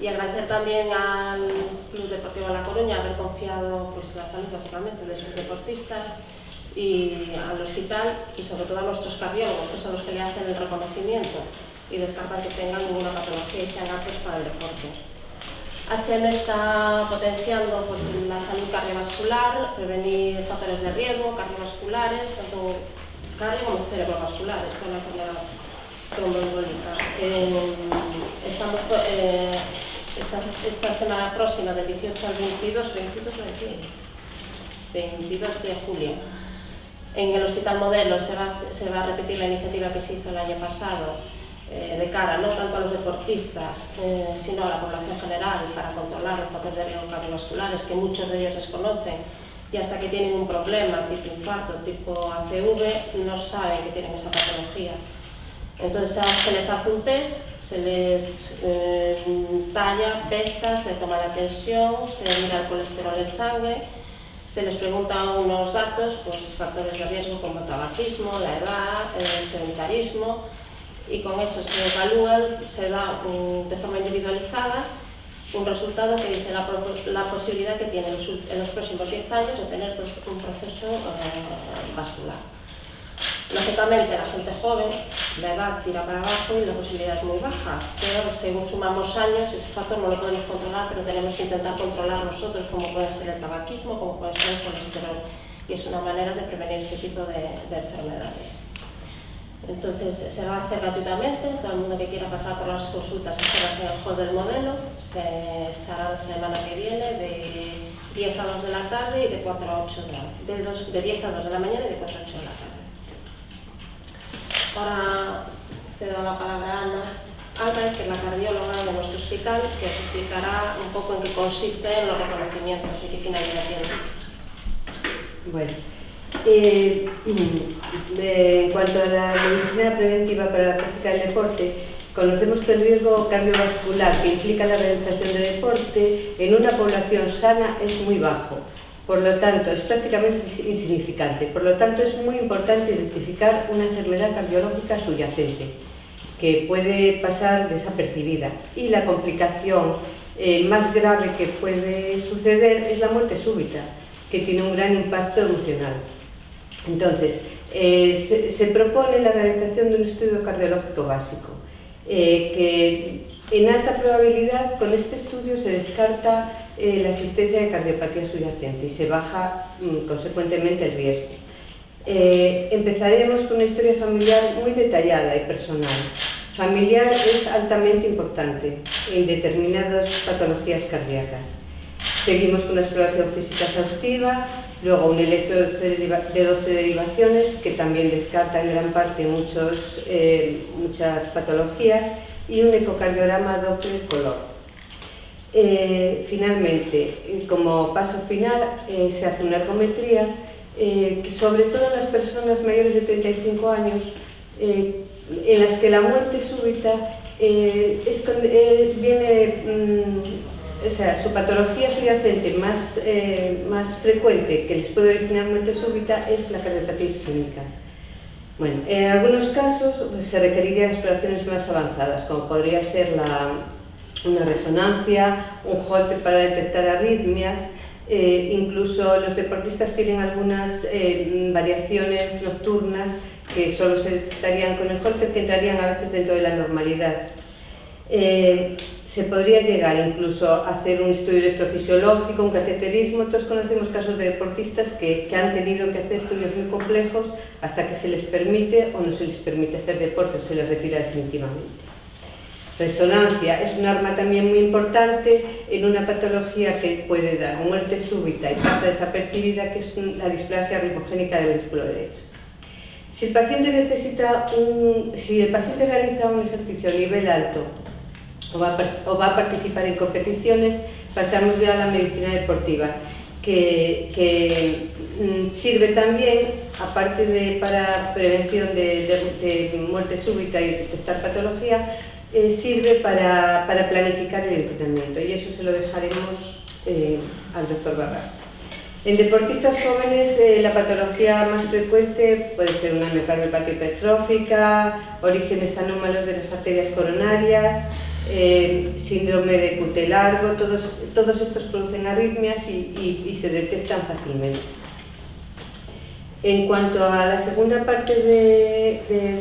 y agradecer también al Club Deportivo La Coruña haber confiado pues, la salud básicamente de sus deportistas y al hospital y sobre todo a nuestros cardiólogos, que son los que le hacen el reconocimiento y descartan que tengan ninguna patología y sean aptos para el deporte. HM está potenciando pues, la salud cardiovascular, prevenir factores de riesgo cardiovasculares, tanto cardio como cerebrovasculares, con la enfermedad tromboembólica. Eh, estamos eh, esta, esta, semana próxima, del 18 al 22, 22 22 de julio, en el Hospital Modelo se va, se va a repetir la iniciativa que se hizo el año pasado eh, de cara no tanto a los deportistas, eh, sino a la población general para controlar los factores de riesgo cardiovasculares que muchos de ellos desconocen y hasta que tienen un problema tipo infarto, tipo ACV, no saben que tienen esa patología. Entonces se les hace un test, se les eh, talla, pesa, se toma la tensión, se mira el colesterol en sangre, se les pregunta unos datos, pues factores de riesgo como tabaquismo, la edad, el sedentarismo, y con eso se evalúa, se da de forma individualizada un resultado que dice la, posibilidad que tiene en los próximos 10 años de tener pues, un proceso uh, vascular. Lógicamente, la gente joven, la edad tira para abajo y la posibilidad es muy baja, pero según sumamos años, ese factor no lo podemos controlar, pero tenemos que intentar controlar nosotros, como puede ser el tabaquismo, como puede ser el colesterol, y es una manera de prevenir este tipo de, de enfermedades. Entonces se va a hacer gratuitamente, todo el mundo que quiera pasar por las consultas hacerlas en el hall del modelo, se, hará la semana que viene de 10 a 2 de la tarde y de 4 a 8 de la, de, 2, de 10 a 2 de la mañana y de 4 a 8 de la tarde. Ahora cedo la palabra a Ana Álvarez, que es la cardióloga de nuestro hospital, que os explicará un poco en qué consiste en los reconocimientos y qué finalidad tiene. Bueno. Eh, en cuanto a la medicina preventiva para la práctica del deporte, conocemos que el riesgo cardiovascular que implica la realización de deporte en una población sana es muy bajo. Por lo tanto, es prácticamente insignificante. Por lo tanto, es muy importante identificar una enfermedad cardiológica subyacente que puede pasar desapercibida. Y la complicación eh, más grave que puede suceder es la muerte súbita, que tiene un gran impacto emocional. Entonces, eh, se, propone la realización de un estudio cardiológico básico, eh, que en alta probabilidad con este estudio se descarta eh, la existencia de cardiopatía subyacente y se baja mm, consecuentemente el riesgo. empezaremos con una historia familiar muy detallada y personal. Familiar es altamente importante en determinadas patologías cardíacas. Seguimos con la exploración física exhaustiva, Luego un electro de 12 derivaciones que también descarta en gran parte muchos, eh, muchas patologías y un ecocardiograma Doppler color. Eh, finalmente, como paso final, eh, se hace una ergometría sobre todo en las personas mayores de 35 años, en las que la muerte súbita viene... Mm, o sea, su patología subyacente más, eh, más frecuente que les puede originar muerte súbita es la cardiopatía isquémica. Bueno, en algunos casos pues, se requerirían exploraciones más avanzadas, como podría ser la, una resonancia, un holter para detectar arritmias, eh, incluso los deportistas tienen algunas eh, variaciones nocturnas que solo se detectarían con el holter que entrarían a veces dentro de la normalidad. Se podría llegar incluso a hacer un estudio electrofisiológico, un cateterismo. Todos conocemos casos de deportistas que, han tenido que hacer estudios muy complejos hasta que se les permite o no se les permite hacer deporte o se les retira definitivamente. Resonancia es un arma también muy importante en una patología que puede dar muerte súbita y pasa desapercibida, que es la displasia ritmogénica del ventrículo derecho. Si el paciente necesita un, si el paciente realiza un ejercicio a nivel alto o va, a, participar en competiciones, pasamos ya a la medicina deportiva, que, mm, sirve también, aparte de para prevención de, muerte súbita y detectar patología, eh, sirve para, planificar el entrenamiento y eso se lo dejaremos eh, al doctor Barra. En deportistas jóvenes eh, la patología más frecuente puede ser una miocardiopatía hipertrófica, orígenes anómalos de las arterias coronarias, eh, síndrome de cute largo, todos, todos estos producen arritmias y, y, se detectan fácilmente. En cuanto a la segunda parte de, de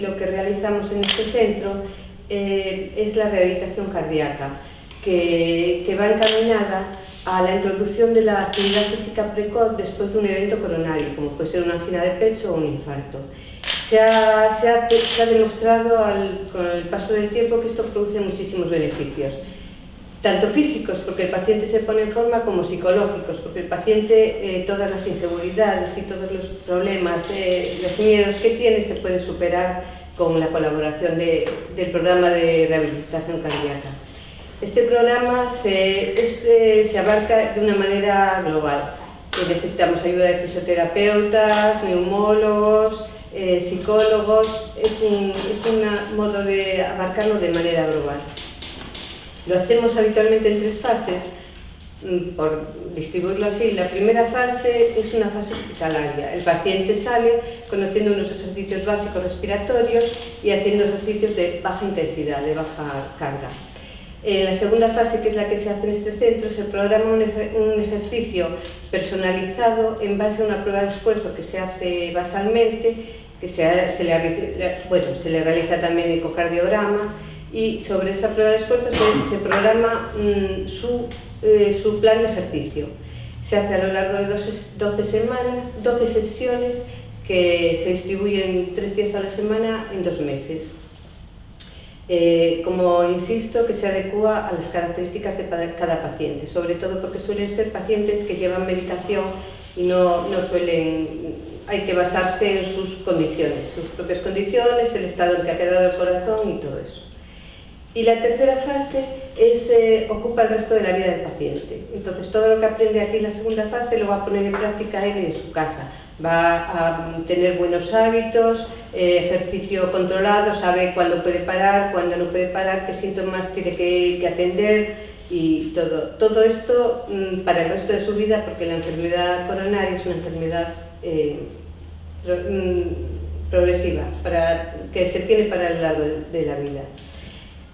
lo que realizamos en este centro, eh, es la rehabilitación cardíaca, que, va encaminada a la introducción de la actividad física precoz después de un evento coronario, como puede ser una angina de pecho o un infarto. Se ha, demostrado con el paso del tiempo que esto produce muchísimos beneficios, tanto físicos, porque el paciente se pone en forma, como psicológicos, porque el paciente eh, todas las inseguridades y todos los problemas, eh, los miedos que tiene se puede superar con la colaboración de, del programa de rehabilitación cardíaca. Este programa se, eh, se abarca de una manera global. Necesitamos ayuda de fisioterapeutas, neumólogos, psicólogos, es un, es un modo de abarcarlo de manera global. Lo hacemos habitualmente en tres fases, mm, por distribuirlo así. La primera fase es una fase hospitalaria. El paciente sale conociendo unos ejercicios básicos respiratorios y haciendo ejercicios de baja intensidad, de baja carga. En la segunda fase, que es la que se hace en este centro, se programa un, ejercicio personalizado en base a una prueba de esfuerzo que se hace basalmente, que se, le, bueno, se le realiza también ecocardiograma y sobre esa prueba de esfuerzo se, programa mm, su, eh, su, plan de ejercicio. Se hace a lo largo de 12, semanas, 12 sesiones que se distribuyen tres días a la semana en dos meses. Eh, como insisto, que se adecua a las características de cada paciente, sobre todo porque suelen ser pacientes que llevan medicación y no, no suelen, hay que basarse en sus condiciones, sus propias condiciones, el estado en que ha quedado el corazón y todo eso. Y la tercera fase eh, ocupa el resto de la vida del paciente. Entonces, todo lo que aprende aquí en la segunda fase lo va a poner en práctica él en su casa va a tener buenos hábitos, eh, ejercicio controlado, sabe cuándo puede parar, cuándo no puede parar, qué síntomas tiene que, atender y todo. Todo esto mm, para el resto de su vida, porque la enfermedad coronaria es una enfermedad eh, mm, progresiva, que se tiene para el largo de la vida.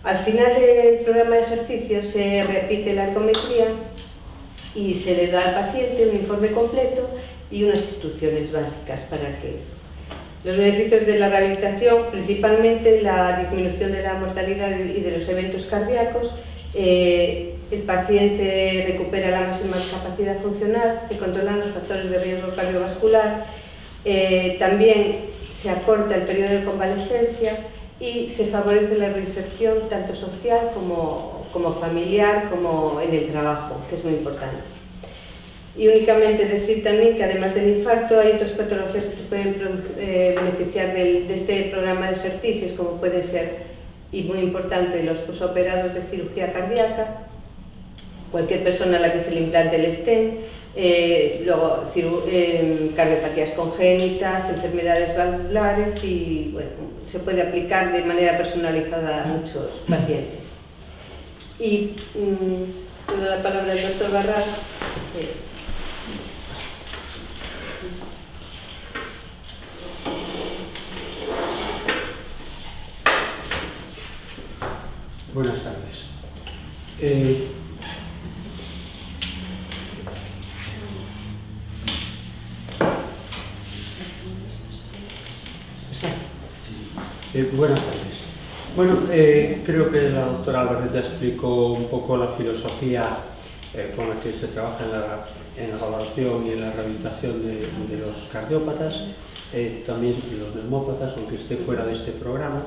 Al final del programa de ejercicio se repite la ergometría y se le da al paciente un informe completo y unas instrucciones básicas para que eso. Los beneficios de la rehabilitación, principalmente la disminución de la mortalidad y de los eventos cardíacos, eh, el paciente recupera la máxima capacidad funcional, se controlan los factores de riesgo cardiovascular, eh, también se acorta el periodo de convalescencia y se favorece la reinserción tanto social como, como familiar como en el trabajo, que es muy importante. Y únicamente decir también que además del infarto hay otras patologías que se pueden eh, beneficiar de este programa de ejercicios, como puede ser, y muy importante, los posoperados de cirugía cardíaca, cualquier persona a la que se le implante el stent, eh, luego eh, cardiopatías congénitas, enfermedades valvulares y bueno, se puede aplicar de manera personalizada a muchos pacientes. Y mm, la palabra del doctor Barral. Buenas tardes. Eh, eh, buenas tardes. Bueno, eh, creo que la doctora Álvarez explicó un poco la filosofía con la que se trabaja en la, en valoración y en la rehabilitación de, de los cardiópatas, también los neumópatas, aunque esté fuera de este programa.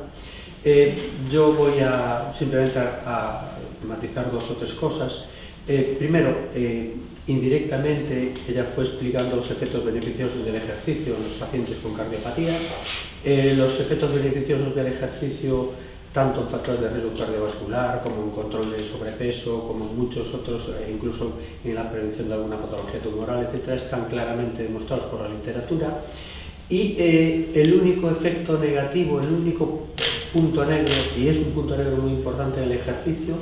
Eh, yo voy a simplemente a, matizar dos o tres cosas. Eh, primero, eh, indirectamente, ella fue explicando los efectos beneficiosos del ejercicio en los pacientes con cardiopatías, los efectos beneficiosos del ejercicio tanto en factores de riesgo cardiovascular como en control de sobrepeso, como en muchos otros, incluso en la prevención de alguna patología tumoral, etc., están claramente demostrados por la literatura. Y el único efecto negativo, el único punto negro, y es un punto negro muy importante en el ejercicio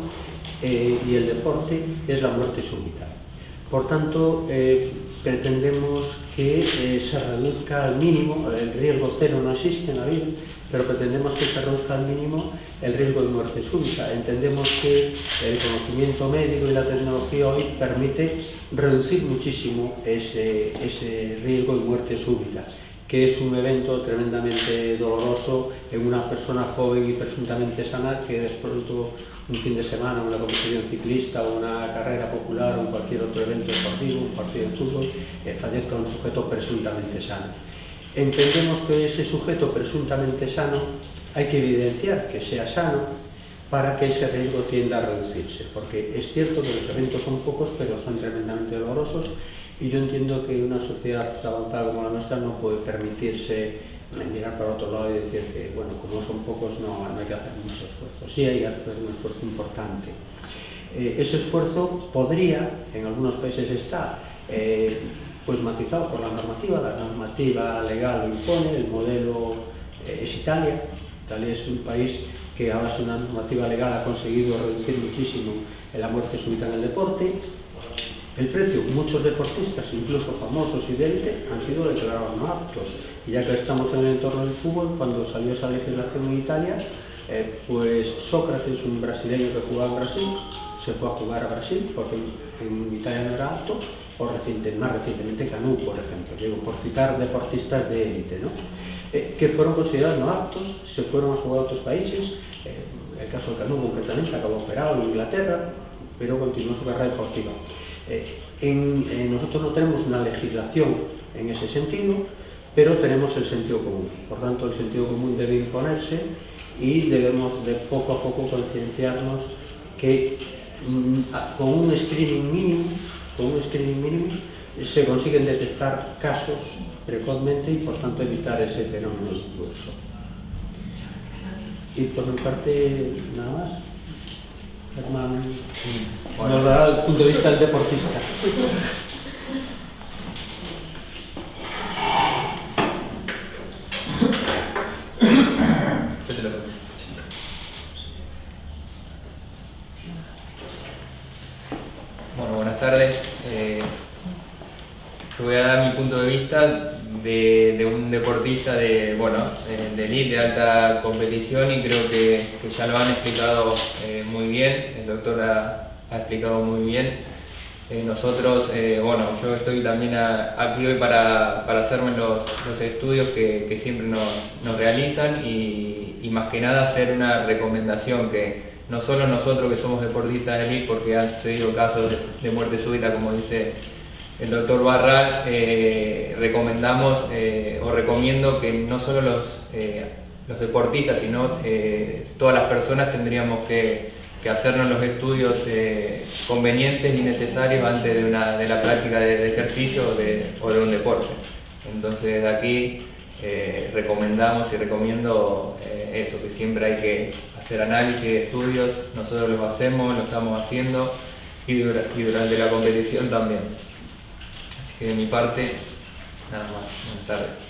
eh, y el deporte, es la muerte súbita. Por tanto, eh, pretendemos que eh, se reduzca al mínimo, el riesgo cero no existe en la vida, pero pretendemos que se reduzca al mínimo el riesgo de muerte súbita. Entendemos que el conocimiento médico y la tecnología hoy permite reducir muchísimo ese, riesgo de muerte súbita que es un evento tremendamente doloroso en una persona joven y presuntamente sana que después de un fin de semana, una competición ciclista una carrera popular o cualquier otro evento deportivo, un partido de fútbol, eh, fallezca un sujeto presuntamente sano. Entendemos que ese sujeto presuntamente sano hay que evidenciar que sea sano para que ese riesgo tienda a reducirse, porque es cierto que los eventos son pocos, pero son tremendamente dolorosos y yo entiendo que una sociedad avanzada como la nuestra no puede permitirse mirar para otro lado y decir que, bueno, como son pocos no, no hay que hacer mucho esfuerzo. Sí hay que hacer un esfuerzo importante. Eh, ese esfuerzo podría, en algunos países está, eh, pues matizado por la normativa, la normativa legal lo impone, el modelo eh, es Italia, Italia es un país que a base de una normativa legal ha conseguido reducir muchísimo la muerte súbita en el deporte, el precio, muchos deportistas, incluso famosos y de élite, han sido declarados no aptos. Y ya que estamos en el entorno del fútbol, cuando salió esa legislación en Italia, eh, pues Sócrates, un brasileño que jugaba en Brasil, se fue a jugar a Brasil porque en Italia no era apto, o más recientemente Canú, por ejemplo, digo, por citar deportistas de élite, ¿no? Eh, que fueron considerados no aptos, se fueron a jugar a otros países, eh, el caso de Canú concretamente acabó operado en Inglaterra, pero continuó su carrera deportiva. Eh, nosotros no tenemos una legislación en ese sentido, pero tenemos el sentido común. Por tanto, el sentido común debe imponerse y debemos de poco a poco concienciarnos que mm, con un screening mínimo, con un screening mínimo se consiguen detectar casos precozmente y por tanto evitar ese fenómeno incluso. Y por mi parte, nada más. Germán nos dará el punto de vista del deportista. Bueno, buenas tardes. Eh, yo voy a dar mi punto de vista de, un deportista de, bueno, de, elite, de alta competición y creo que, ya lo han explicado eh, muy bien, el doctor ha, explicado muy bien. Eh, nosotros, eh, bueno, yo estoy también aquí hoy para, para hacerme los, los estudios que, siempre nos, realizan y, más que nada hacer una recomendación que no solo nosotros que somos deportistas de elite, porque han sucedido casos de, muerte súbita, como dice el doctor Barral, eh, recomendamos o recomiendo que no solo los, los deportistas, sino todas las personas tendríamos que, hacernos los estudios convenientes y necesarios antes de, una, de la práctica de, ejercicio o de, un deporte. Entonces de aquí recomendamos y recomiendo eso, que siempre hay que hacer análisis de estudios, nosotros los hacemos, lo estamos haciendo y, durante la competición también. Que de mi parte, nada más. Buenas tardes.